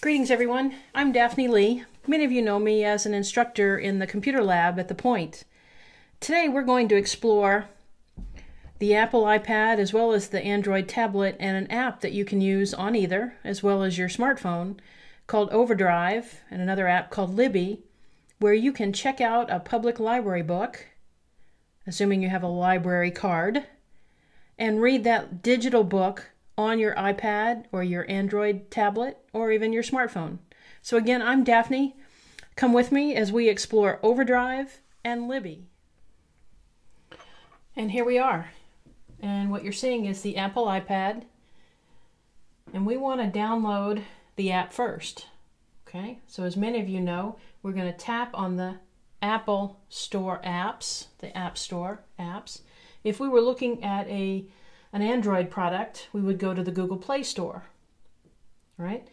Greetings, everyone. I'm Daphne Lee. Many of you know me as an instructor in the computer lab at The Point. Today, we're going to explore the Apple iPad as well as the Android tablet and an app that you can use on either, as well as your smartphone, called Overdrive, and another app called Libby, where you can check out a public library book, assuming you have a library card, and read that digital book on your iPad or your Android tablet or even your smartphone. So, again, I'm Daphne. Come with me as we explore Overdrive and Libby. And here we are. And what you're seeing is the Apple iPad. And we want to download the app first. Okay, so as many of you know, we're going to tap on the Apple Store apps, the App Store apps. If we were looking at a an Android product, we would go to the Google Play Store. Right?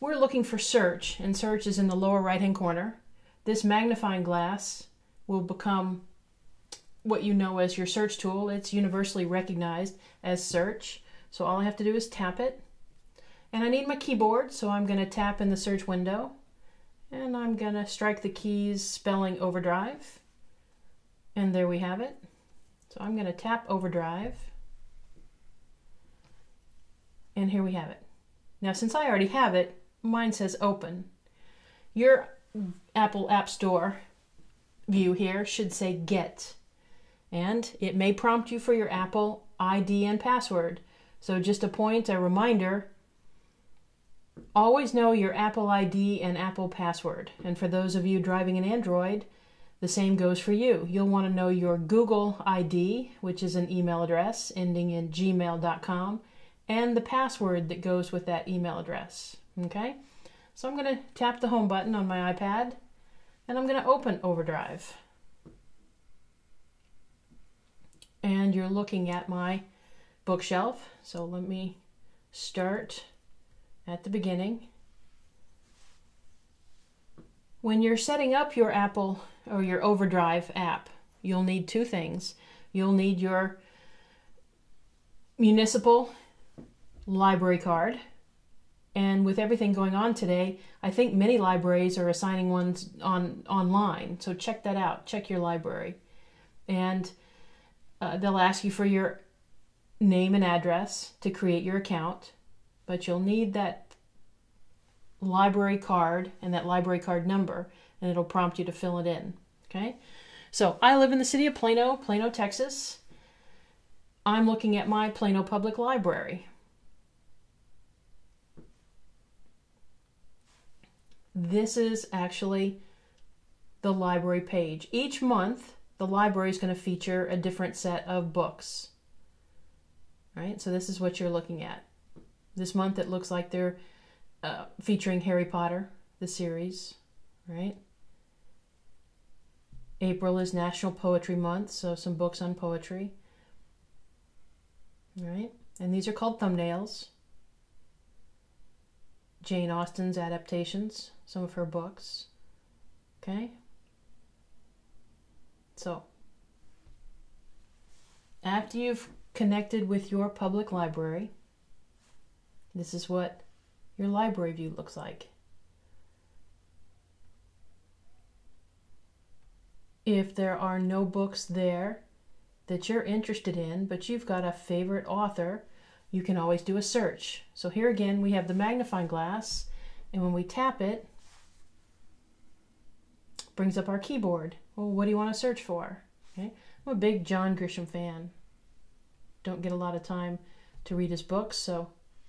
We're looking for search, and search is in the lower right hand corner. This magnifying glass will become what you know as your search tool. It's universally recognized as search. So all I have to do is tap it. And I need my keyboard, so I'm going to tap in the search window. And I'm going to strike the keys spelling overdrive. And there we have it. So I'm going to tap overdrive. And here we have it. Now, since I already have it, mine says open. Your Apple App Store view here should say get. And it may prompt you for your Apple ID and password. So just a point, a reminder, always know your Apple ID and Apple password. And for those of you driving an Android, the same goes for you. You'll want to know your Google ID, which is an email address ending in gmail.com, and the password that goes with that email address. Okay? So I'm going to tap the home button on my iPad and I'm going to open Overdrive. And you're looking at my bookshelf. So let me start at the beginning. When you're setting up your Apple or your Overdrive app, you'll need two things. You'll need your municipal library card. And with everything going on today, I think many libraries are assigning ones on online. So check that out. Check your library. And uh, they'll ask you for your name and address to create your account, but you'll need that library card and that library card number, and it'll prompt you to fill it in. Okay? So I live in the city of Plano, Plano, Texas. I'm looking at my Plano Public Library. This is actually the library page. Each month, the library is going to feature a different set of books. Right? So this is what you're looking at. This month it looks like they're uh, featuring Harry Potter, the series, right? April is National Poetry Month, so some books on poetry. Right? And these are called thumbnails. Jane Austen's adaptations, some of her books. Okay? So, after you've connected with your public library, this is what your library view looks like. If there are no books there that you're interested in, but you've got a favorite author, you can always do a search. So here again, we have the magnifying glass, and when we tap it, brings up our keyboard. Well, what do you want to search for? Okay, I'm a big John Grisham fan. Don't get a lot of time to read his books, so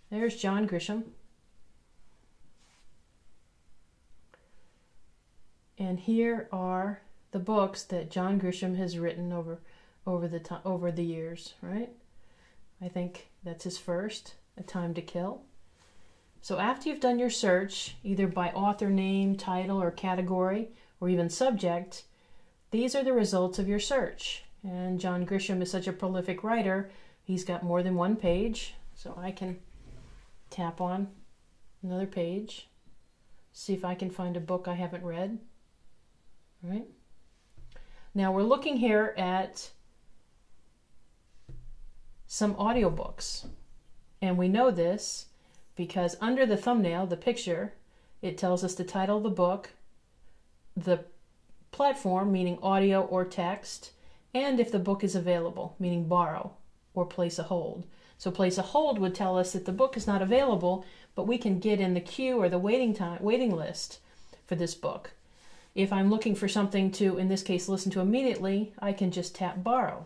there's John Grisham. And here are the books that John Grisham has written over over the to- over the years, right? I think that's his first, A Time to Kill. So after you've done your search, either by author name, title, or category, or even subject, these are the results of your search. And John Grisham is such a prolific writer, he's got more than one page. So I can tap on another page, see if I can find a book I haven't read. All right. Now we're looking here at some audiobooks. And we know this because under the thumbnail, the picture, it tells us the title of the book, the platform, meaning audio or text, and if the book is available, meaning borrow or place a hold. So place a hold would tell us that the book is not available, but we can get in the queue or the waiting time waiting list for this book. If I'm looking for something to, in this case, listen to immediately, I can just tap borrow.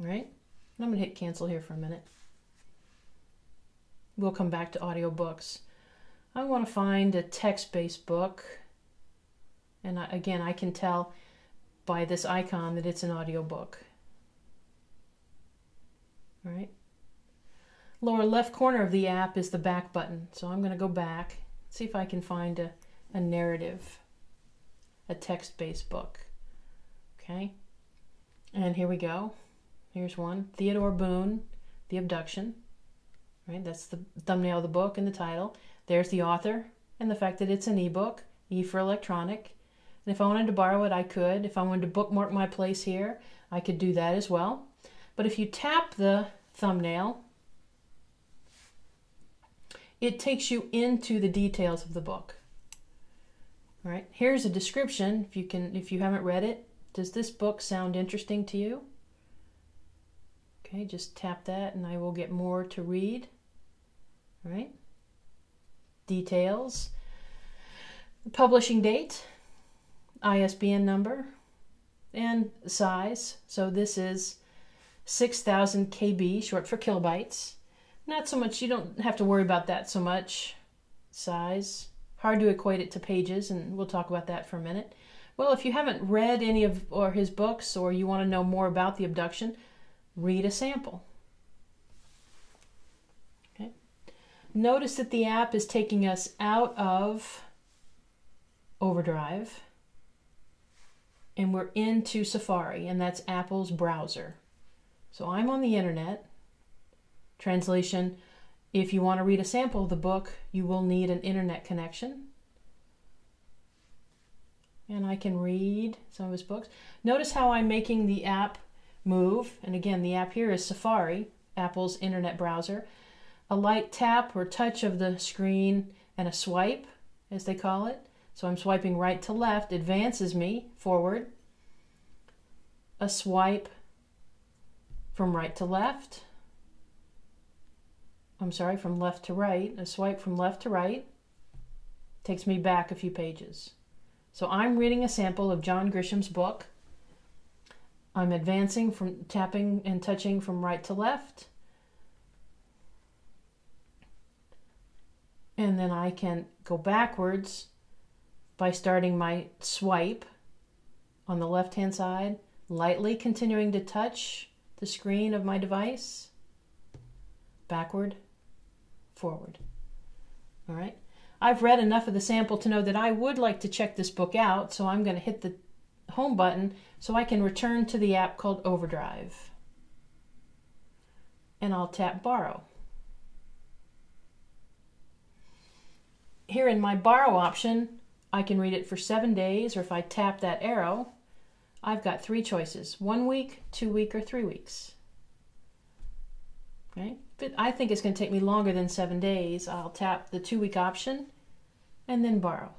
All right? I'm to hit cancel here for a minute. We'll come back to audiobooks. I want to find a text-based book. And I, again, I can tell by this icon that it's an audiobook. All right. Lower left corner of the app is the back button. So I'm going to go back, see if I can find a, a narrative, a text-based book. Okay. And here we go. Here's one. Theodore Boone, The Abduction. Right, that's the thumbnail of the book and the title. There's the author and the fact that it's an ebook, E for electronic. And if I wanted to borrow it, I could. If I wanted to bookmark my place here, I could do that as well. But if you tap the thumbnail, it takes you into the details of the book. All right, here's a description. If you can, if you haven't read it, does this book sound interesting to you? Okay, just tap that and I will get more to read. All right. Details. The publishing date, ISBN number, and size. So this is 6000 KB, short for kilobytes. Not so much, you don't have to worry about that so much. Size. Hard to equate it to pages, and we'll talk about that for a minute. Well, if you haven't read any of or his books or you want to know more about the abduction, read a sample. Okay. Notice that the app is taking us out of Overdrive and we're into Safari, and that's Apple's browser. So I'm on the internet. Translation If you want to read a sample of the book, you will need an internet connection. And I can read some of his books. Notice how I'm making the app move, and again, the app here is Safari, Apple's internet browser. A light tap or touch of the screen and a swipe, as they call it. So I'm swiping right to left, advances me forward. A swipe from right to left. I'm sorry, from left to right. A swipe from left to right takes me back a few pages. So I'm reading a sample of John Grisham's book, I'm advancing from tapping and touching from right to left. And then I can go backwards by starting my swipe on the left hand side, lightly continuing to touch the screen of my device, backward, forward. All right. I've read enough of the sample to know that I would like to check this book out, so I'm going to hit the home button so I can return to the app called Overdrive. And I'll tap borrow. Here in my borrow option, I can read it for seven days, or if I tap that arrow, I've got three choices, one week, two week, or three weeks. Okay, but I think it's going to take me longer than seven days. I'll tap the two week option and then borrow.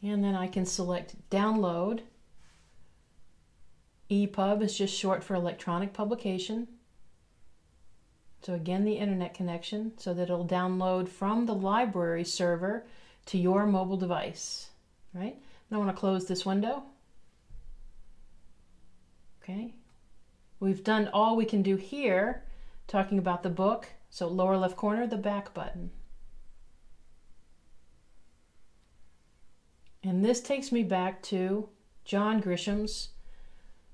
And then I can select download. EPUB is just short for electronic publication. So again, the internet connection so that it'll download from the library server to your mobile device, right? And I want to close this window. Okay. We've done all we can do here, talking about the book. So lower left corner, the back button. And this takes me back to John Grisham's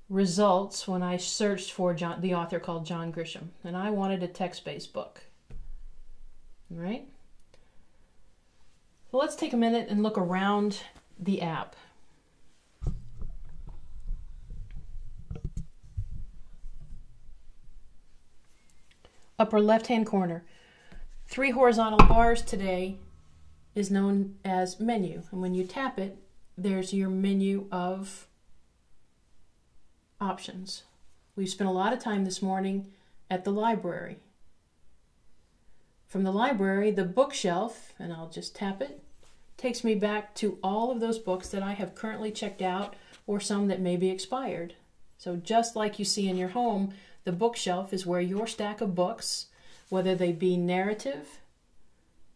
results when I searched for John, the author called John Grisham. And I wanted a text-based book. All right? So let's take a minute and look around the app. Upper left-hand corner. Three horizontal bars today is known as menu. And when you tap it, there's your menu of options. We've spent a lot of time this morning at the library. From the library, the bookshelf, and I'll just tap it, takes me back to all of those books that I have currently checked out or some that may be expired. So just like you see in your home, the bookshelf is where your stack of books, whether they be narrative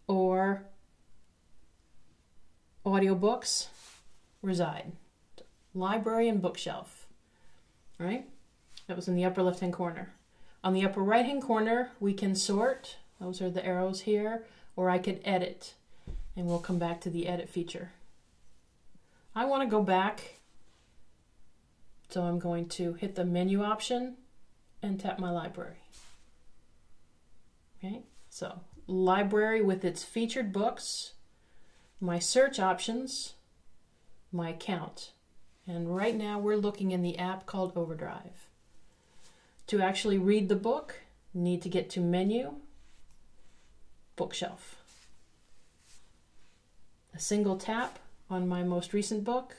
or audiobooks, reside. Library and bookshelf. Right? That was in the upper left hand corner. On the upper right hand corner, we can sort. Those are the arrows here. Or I could edit. And we'll come back to the edit feature. I want to go back. So I'm going to hit the menu option and tap my library. Okay, so library with its featured books, my search options, my account. And right now we're looking in the app called Overdrive. To actually read the book, need to get to menu, bookshelf. A single tap on my most recent book,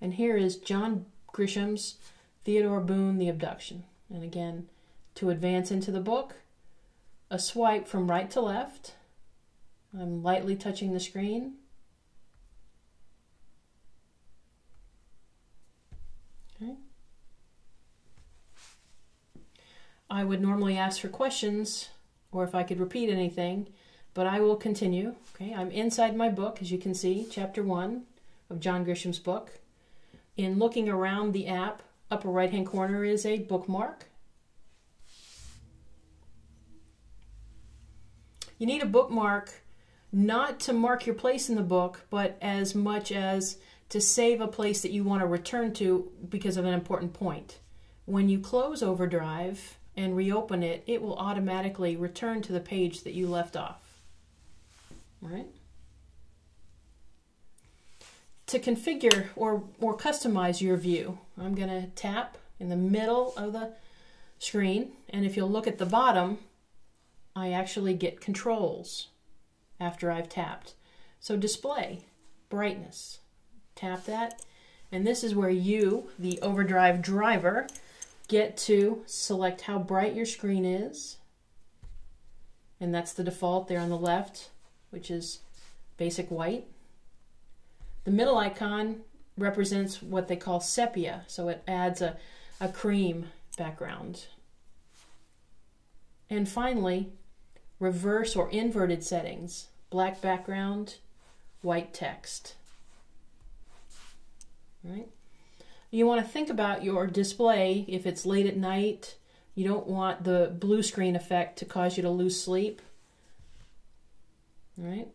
and here is John Grisham's Theodore Boone, The Abduction. And again, to advance into the book, a swipe from right to left. I'm lightly touching the screen. Okay. I would normally ask for questions or if I could repeat anything, but I will continue. Okay, I'm inside my book, as you can see, chapter one of John Grisham's book. In looking around the app, upper right hand corner is a bookmark. You need a bookmark not to mark your place in the book, but as much as to save a place that you want to return to because of an important point. When you close Overdrive and reopen it, it will automatically return to the page that you left off. Right? To configure or, or customize your view, I'm going to tap in the middle of the screen, and if you'll look at the bottom, I actually get controls after I've tapped. So display, brightness, tap that, and this is where you, the overdrive driver, get to select how bright your screen is, and that's the default there on the left, which is basic white. The middle icon represents what they call sepia, so it adds a, a cream background. And finally, reverse or inverted settings, black background, white text. Right? You want to think about your display if it's late at night. You don't want the blue screen effect to cause you to lose sleep. All right?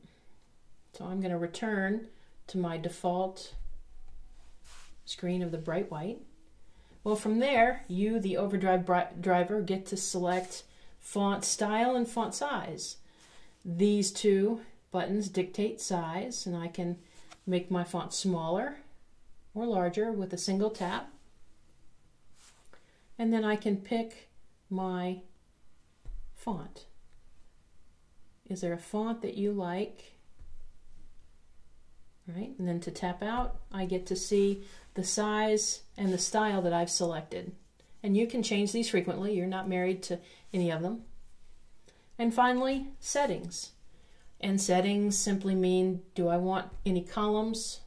So I'm going to return to my default screen of the bright white. Well, from there, you, the overdrive driver, get to select font style and font size. These two buttons dictate size, and I can make my font smaller or larger with a single tap. And then I can pick my font. Is there a font that you like? right? And then to tap out, I get to see the size and the style that I've selected. And you can change these frequently. You're not married to any of them. And finally, settings. And settings simply mean, do I want any columns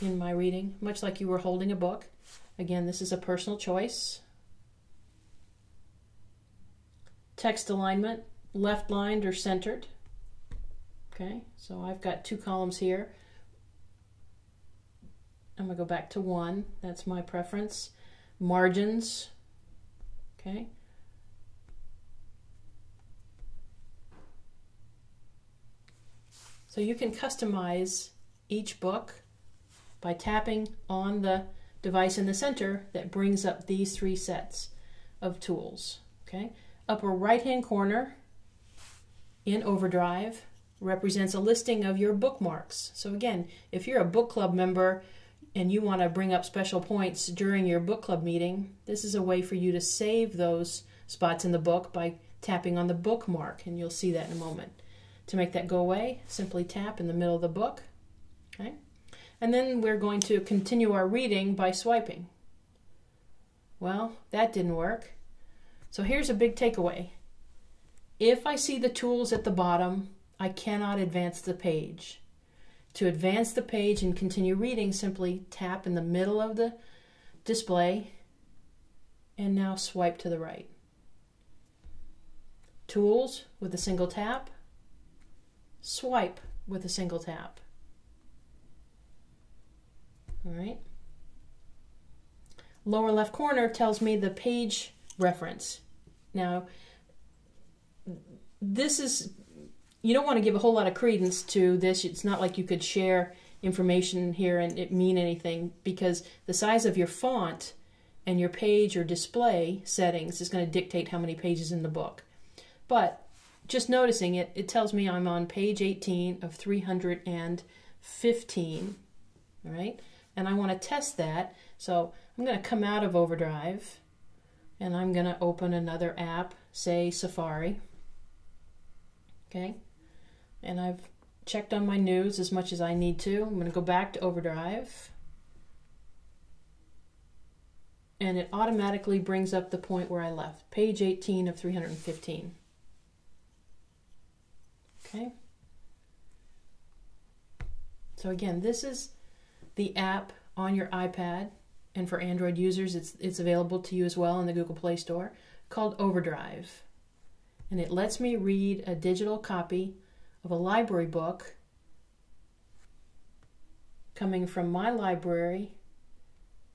in my reading? Much like you were holding a book. Again, this is a personal choice. Text alignment, left lined or centered. Okay, so I've got two columns here. I'm to go back to one. That's my preference. Margins. Okay. So you can customize each book by tapping on the device in the center that brings up these three sets of tools. Okay, upper right hand corner in Overdrive, represents a listing of your bookmarks. So again, if you're a book club member and you want to bring up special points during your book club meeting, this is a way for you to save those spots in the book by tapping on the bookmark, and you'll see that in a moment. To make that go away, simply tap in the middle of the book. Okay? And then we're going to continue our reading by swiping. Well, that didn't work. So here's a big takeaway. If I see the tools at the bottom, I cannot advance the page. To advance the page and continue reading, simply tap in the middle of the display and now swipe to the right. Tools with a single tap, swipe with a single tap. All right. Lower left corner tells me the page reference. Now, this is, you don't want to give a whole lot of credence to this. It's not like you could share information here and it mean anything because the size of your font and your page or display settings is going to dictate how many pages in the book. But just noticing it, it tells me I'm on page 18 of 315, all right? And I want to test that, so I'm going to come out of Overdrive and I'm going to open another app, say Safari, okay? And I've checked on my news as much as I need to. I'm going to go back to Overdrive and it automatically brings up the point where I left, page 18 of 315. Okay. So again, this is the app on your iPad, and for Android users, it's it's available to you as well in the Google Play Store, called Overdrive, and it lets me read a digital copy of a library book coming from my library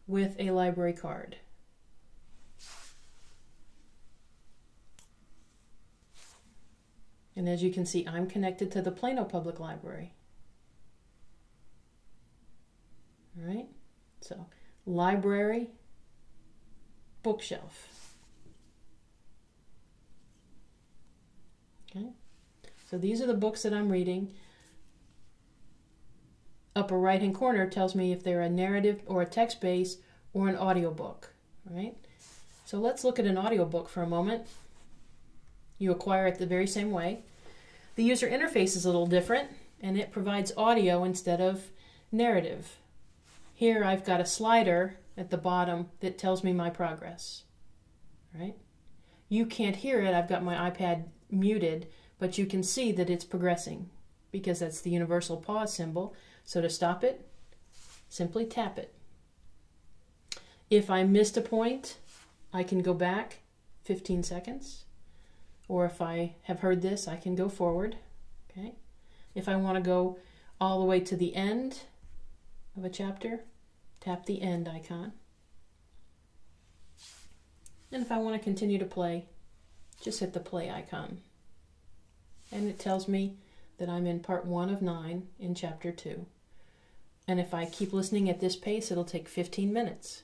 with a library card. And as you can see, I'm connected to the Plano Public Library. Right, so library, bookshelf. Okay, so these are the books that I'm reading. Upper right hand corner tells me if they're a narrative or a text base or an audiobook. right? so let's look at an audiobook for a moment. You acquire it the very same way. The user interface is a little different and it provides audio instead of narrative. Here I've got a slider at the bottom that tells me my progress. Right? You can't hear it. I've got my iPad muted, but you can see that it's progressing because that's the universal pause symbol. So to stop it, simply tap it. If I missed a point, I can go back 15 seconds or if I have heard this, I can go forward. Okay. If I want to go all the way to the end of a chapter, tap the end icon. And if I want to continue to play, just hit the play icon. And it tells me that I'm in part one of nine in chapter two. And if I keep listening at this pace, it'll take 15 minutes.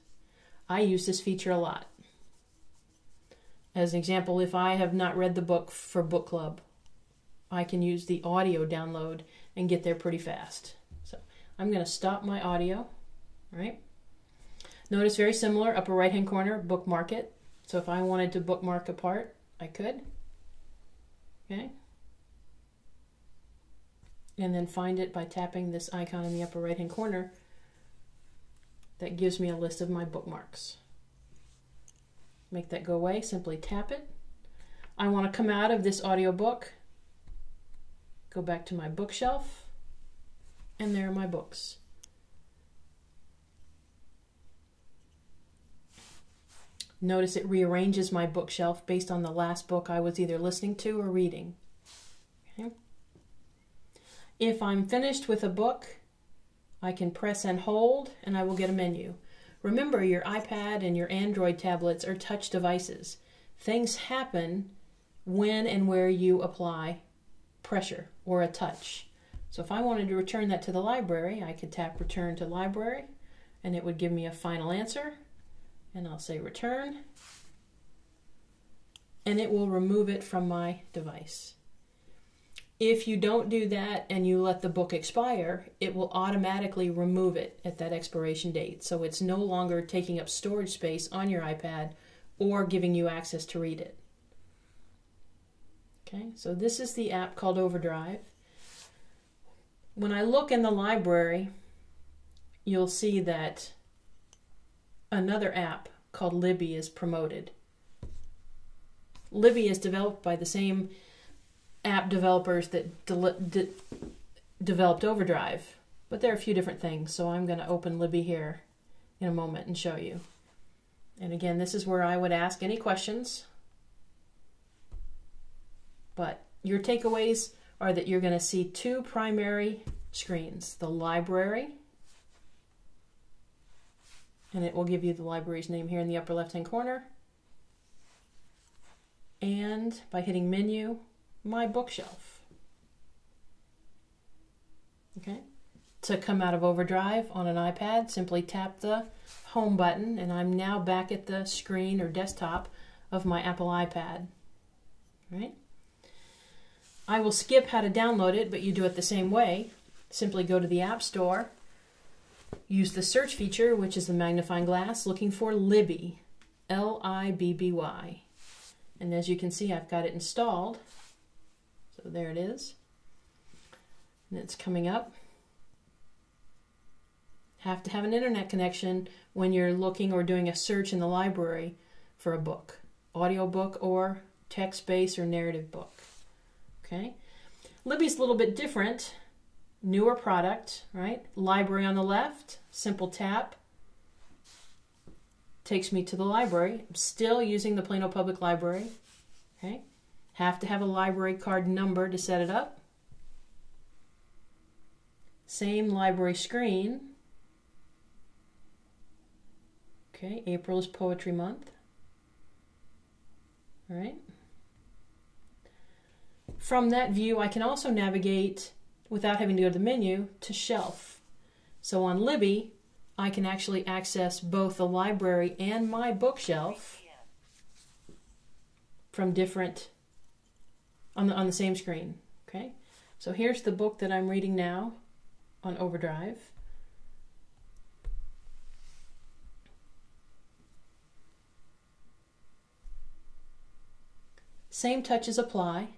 I use this feature a lot. As an example, if I have not read the book for book club, I can use the audio download and get there pretty fast. I'm going to stop my audio, right? Notice very similar, upper right hand corner, bookmark it. So if I wanted to bookmark a part, I could. Okay. And then find it by tapping this icon in the upper right hand corner. That gives me a list of my bookmarks make that go away, simply tap it. I want to come out of this audiobook, go back to my bookshelf, and there are my books. Notice it rearranges my bookshelf based on the last book I was either listening to or reading. Okay. If I'm finished with a book, I can press and hold and I will get a menu. Remember, your iPad and your Android tablets are touch devices. Things happen when and where you apply pressure or a touch. So if I wanted to return that to the library, I could tap return to library and it would give me a final answer. And I'll say return and it will remove it from my device. If you don't do that and you let the book expire, it will automatically remove it at that expiration date. So it's no longer taking up storage space on your iPad or giving you access to read it. Okay, so this is the app called Overdrive. When I look in the library, you'll see that another app called Libby is promoted. Libby is developed by the same app developers that de de developed Overdrive, but there are a few different things. So I'm going to open Libby here in a moment and show you. And again, this is where I would ask any questions. But your takeaways are that you're going to see two primary screens, the library, and it will give you the library's name here in the upper left hand corner, and by hitting menu, my bookshelf. Okay. To come out of overdrive on an iPad, simply tap the home button and I'm now back at the screen or desktop of my Apple iPad. Right? I will skip how to download it, but you do it the same way. Simply go to the App Store, use the search feature, which is the magnifying glass, looking for Libby, L-I-B-B-Y. And as you can see, I've got it installed. So there it is. And it's coming up. Have to have an internet connection when you're looking or doing a search in the library for a book, audio book or text-based or narrative book. Okay. Libby's a little bit different. Newer product, right? Library on the left, simple tap. Takes me to the library. I'm still using the Plano Public Library. Okay. Have to have a library card number to set it up. Same library screen. Okay, April is Poetry Month. All right. From that view, I can also navigate without having to go to the menu to shelf. So on Libby, I can actually access both the library and my bookshelf from different on the on the same screen. Okay, so here's the book that I'm reading now on Overdrive. Same touches apply.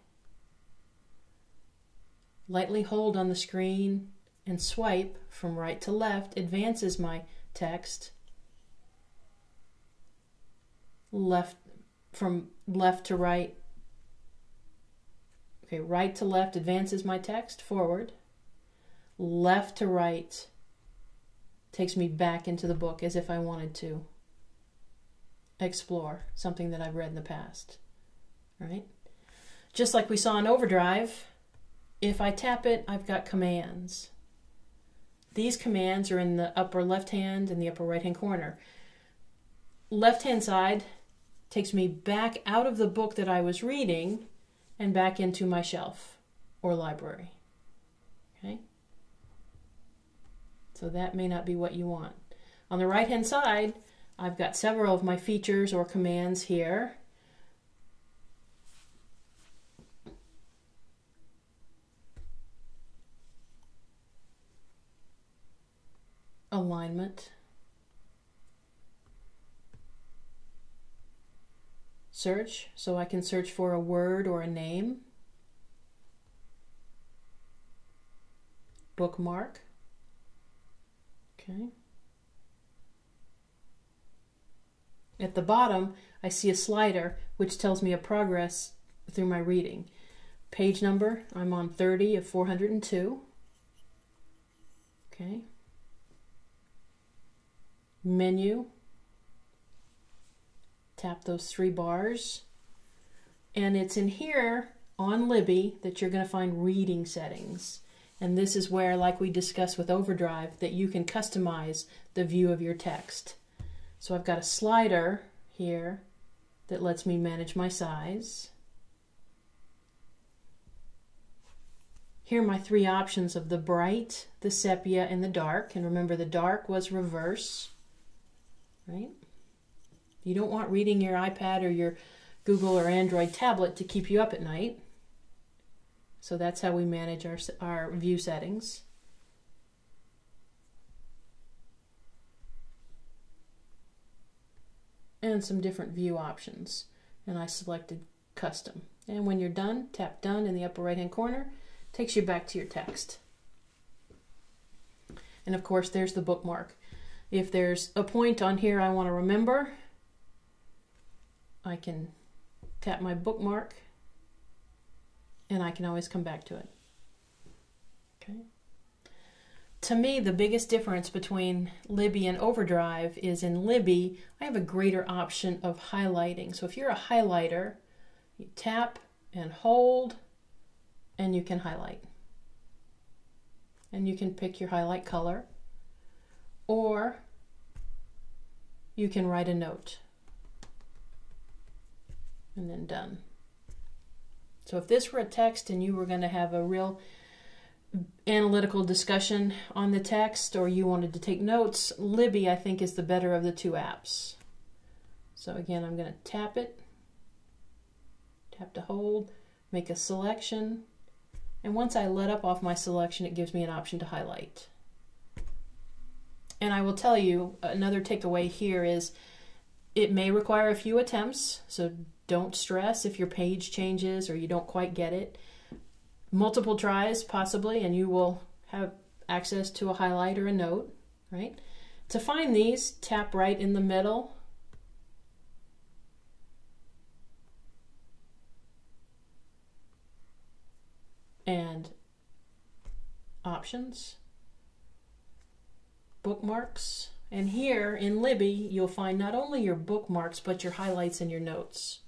Lightly hold on the screen and swipe from right to left advances my text. Left from left to right Okay, right to left advances my text forward. Left to right takes me back into the book as if I wanted to explore something that I've read in the past. Right? Just like we saw in Overdrive, if I tap it, I've got commands. These commands are in the upper left hand and the upper right hand corner. Left hand side takes me back out of the book that I was reading and back into my shelf or library. Okay? So that may not be what you want. On the right hand side, I've got several of my features or commands here. Alignment. search, so I can search for a word or a name. Bookmark. Okay. At the bottom, I see a slider which tells me a progress through my reading. Page number, I'm on 30 of 402. Okay. Menu, Tap those three bars. And it's in here on Libby that you're going to find reading settings. And this is where, like we discussed with Overdrive, that you can customize the view of your text. So I've got a slider here that lets me manage my size. Here are my three options of the bright, the sepia, and the dark. And remember the dark was reverse, right? You don't want reading your iPad or your Google or Android tablet to keep you up at night. So that's how we manage our, our view settings. And some different view options. And I selected custom. And when you're done, tap done in the upper right hand corner. Takes you back to your text. And of course, there's the bookmark. If there's a point on here I want to remember, I can tap my bookmark and I can always come back to it. Okay. To me, the biggest difference between Libby and Overdrive is in Libby, I have a greater option of highlighting. So if you're a highlighter, you tap and hold and you can highlight. And you can pick your highlight color or you can write a note and then done. So if this were a text and you were going to have a real analytical discussion on the text or you wanted to take notes, Libby I think is the better of the two apps. So again, I'm going to tap it, tap to hold, make a selection, and once I let up off my selection, it gives me an option to highlight. And I will tell you, another takeaway here is it may require a few attempts, so don't stress if your page changes or you don't quite get it. Multiple tries, possibly, and you will have access to a highlight or a note, right? To find these, tap right in the middle. And options, bookmarks, and here in Libby, you'll find not only your bookmarks, but your highlights and your notes.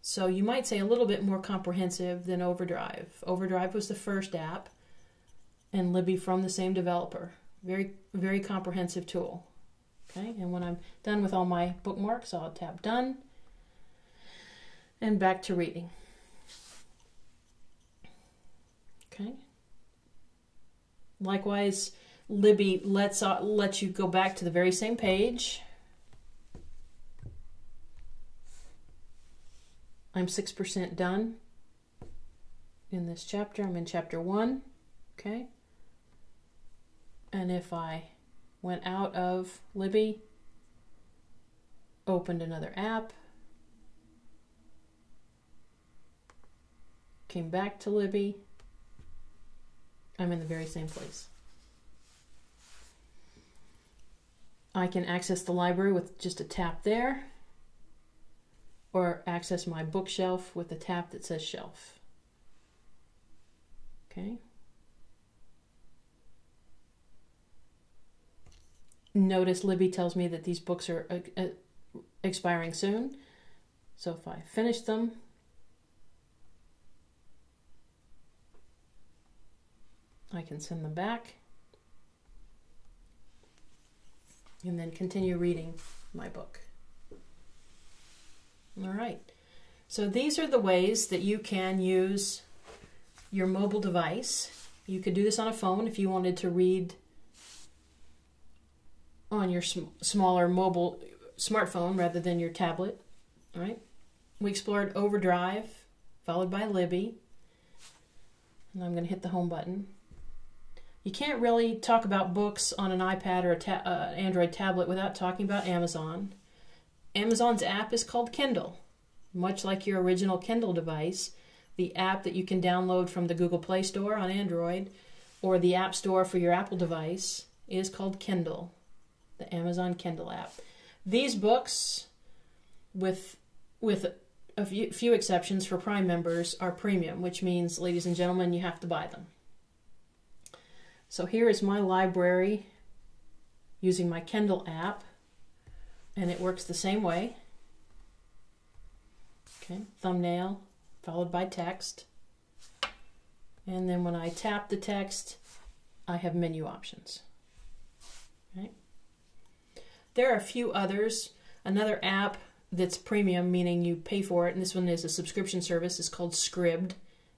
So you might say a little bit more comprehensive than Overdrive. Overdrive was the first app, and Libby from the same developer. Very, very comprehensive tool. Okay, and when I'm done with all my bookmarks, I'll tap Done, and back to reading. Okay. Likewise, Libby lets uh, lets you go back to the very same page I'm 6% done in this chapter. I'm in chapter 1, okay? And if I went out of Libby, opened another app, came back to Libby, I'm in the very same place. I can access the library with just a tap there or access my bookshelf with a tap that says shelf. Okay. Notice Libby tells me that these books are uh, uh, expiring soon. So if I finish them, I can send them back and then continue reading my book. All right. So these are the ways that you can use your mobile device. You could do this on a phone if you wanted to read on your sm smaller mobile smartphone rather than your tablet. All right. We explored Overdrive, followed by Libby. And I'm going to hit the home button. You can't really talk about books on an iPad or an ta uh, Android tablet without talking about Amazon. Amazon's app is called Kindle. Much like your original Kindle device, the app that you can download from the Google Play Store on Android or the App Store for your Apple device is called Kindle, the Amazon Kindle app. These books, with with a few, few exceptions for Prime members, are premium, which means, ladies and gentlemen, you have to buy them. So here is my library using my Kindle app and it works the same way. Okay, thumbnail followed by text. And then when I tap the text, I have menu options. Okay. There are a few others. Another app that's premium, meaning you pay for it, and this one is a subscription service, is called Scribd.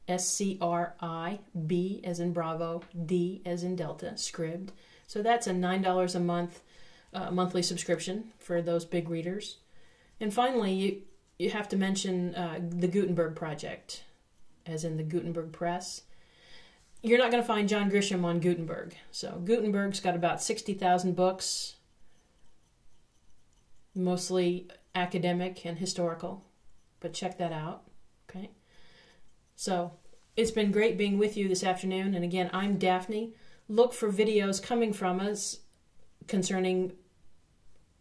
S C R I B as in Bravo, D as in Delta, Scribd. So that's a $9 a month uh, monthly subscription for those big readers. And finally, you, you have to mention uh, the Gutenberg Project, as in the Gutenberg Press. You're not going to find John Grisham on Gutenberg. So Gutenberg's got about 60,000 books, mostly academic and historical, but check that out. Okay. So it's been great being with you this afternoon. And again, I'm Daphne. Look for videos coming from us concerning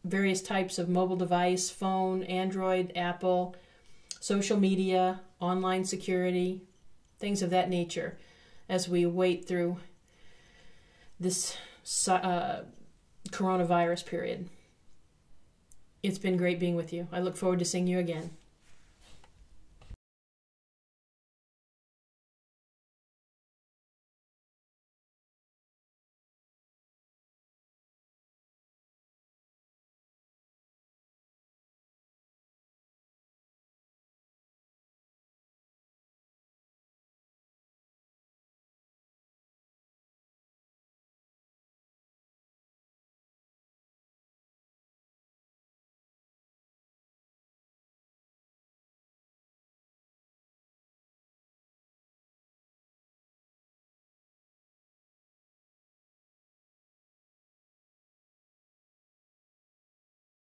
various types of mobile device, phone, Android, Apple, social media, online security, things of that nature as we wait through this uh, coronavirus period. It's been great being with you. I look forward to seeing you again.